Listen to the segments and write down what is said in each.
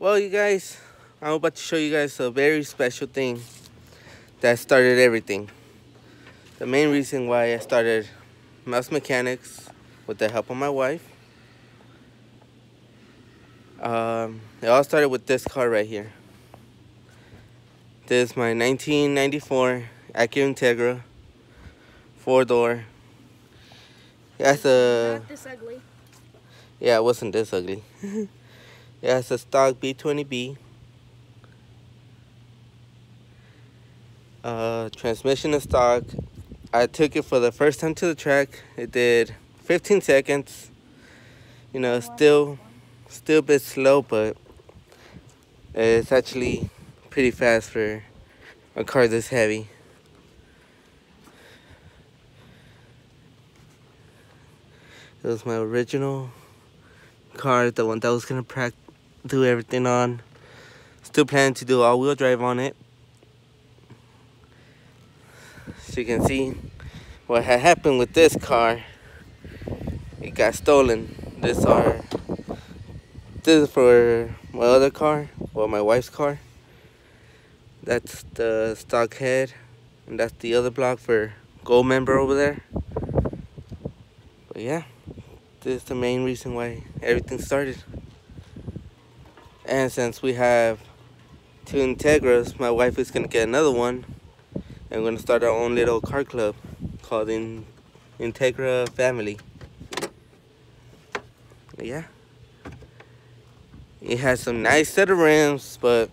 Well, you guys, I'm about to show you guys a very special thing that started everything. The main reason why I started Mouse Mechanics with the help of my wife. Um, it all started with this car right here. This is my 1994 Acura Integra four door. It a. Not this ugly. Yeah, it wasn't this ugly. yeah, has a stock B20B. Uh, transmission is stock. I took it for the first time to the track. It did 15 seconds. You know, still, still a bit slow, but it's actually pretty fast for a car this heavy. It was my original car, the one that was gonna do everything on. Still planning to do all-wheel drive on it. So you can see, what had happened with this car, it got stolen. This are this is for my other car, or my wife's car. That's the stock head, and that's the other block for gold member over there. But yeah this is the main reason why everything started. And since we have two Integras, my wife is gonna get another one. And we're gonna start our own little car club called In Integra Family. Yeah. It has some nice set of rims, but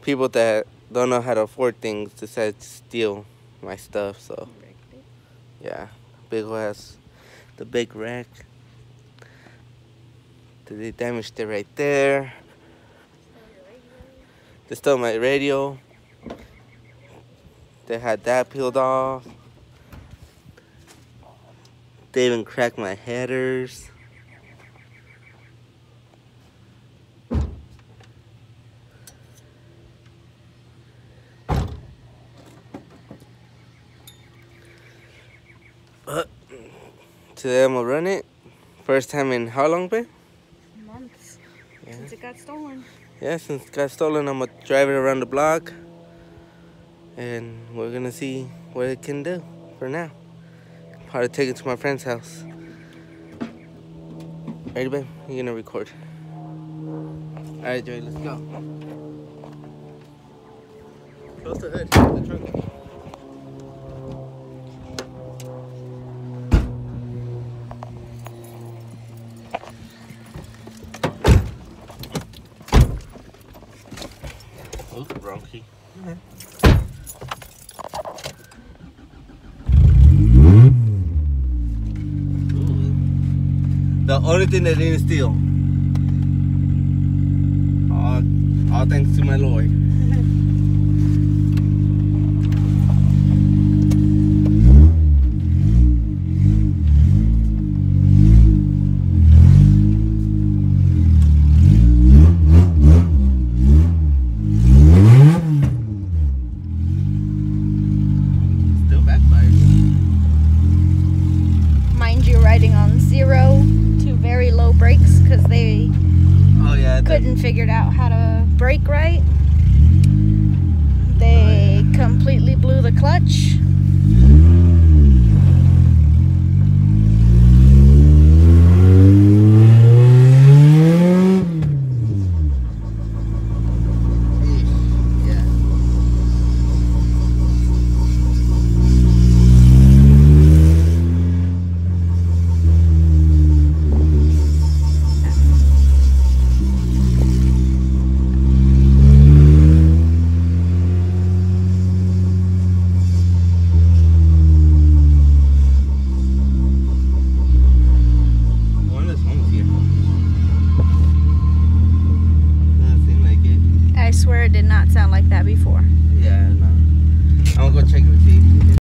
people that don't know how to afford things decide to steal my stuff, so yeah. Big has the big wreck. They damaged it right there. They stole my radio. They had that peeled off. They even cracked my headers. But Today I'm gonna run it. First time in how long, babe? Yeah. Since it got stolen. Yeah, since it got stolen, I'm gonna drive it around the block. And we're gonna see what it can do for now. Probably take it to my friend's house. Ready, babe? You're gonna record. Alright, Joey, let's go. Close the hood, the trunk. Wrong The only thing that didn't steal. All, ah, all ah, thanks to my Lord. Oh, couldn't figure out how to brake right. They oh, completely blew the clutch. Swear it did not sound like that before. Yeah, no. I'm gonna go check the feed.